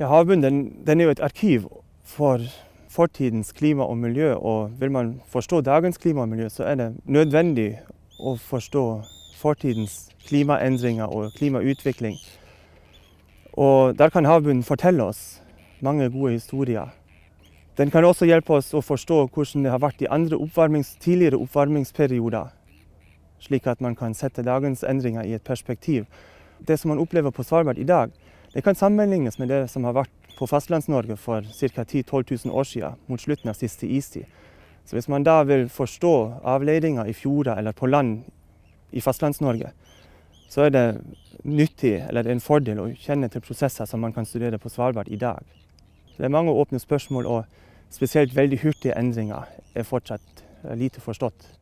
Ja, havbunnen den, er jo et arkiv for fortidens klima og miljø. Og vil man forstå dagens klima og miljø, så er det nødvendig å forstå fortidens klimaendringer og klimautvikling. Og der kan havbunnen fortelle oss mange gode historier. Den kan også hjelpe oss å forstå hvordan det har vært i andre oppvarmings, tidligere oppvarmingsperioder. Slik at man kan sette dagens endringer i et perspektiv. Det som man opplever på Svalbard i dag, det kan sammenlignes med det som har vært på Fastlands-Norge for ca. 10 000-12 000 år siden, mot slutten av siste istid. Så hvis man da vil forstå avledninger i fjorder eller på land i Fastlands-Norge, så er det nyttig eller en fordel å kjenne til prosesser som man kan studere på Svalbard i dag. Det er mange åpne spørsmål, og spesielt veldig hurtige endringer er fortsatt lite forstått.